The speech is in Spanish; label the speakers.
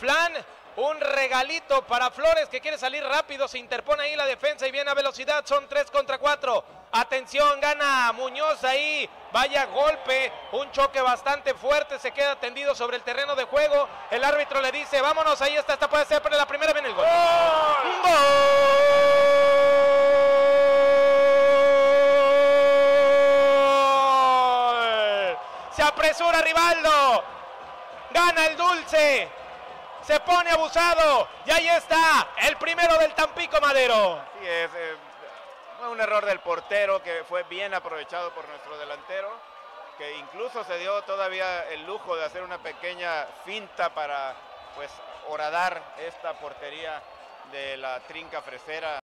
Speaker 1: Flan, un regalito para Flores que quiere salir rápido, se interpone ahí la defensa y viene a velocidad, son 3 contra 4. Atención, gana Muñoz ahí, vaya golpe, un choque bastante fuerte, se queda tendido sobre el terreno de juego. El árbitro le dice, vámonos, ahí está, esta puede ser, pero la primera viene el gol. ¡Gol! Se apresura Rivaldo, gana el dulce, se pone abusado y ahí está el primero del Tampico Madero.
Speaker 2: Sí, es eh, fue un error del portero que fue bien aprovechado por nuestro delantero, que incluso se dio todavía el lujo de hacer una pequeña finta para pues horadar esta portería de la trinca fresera.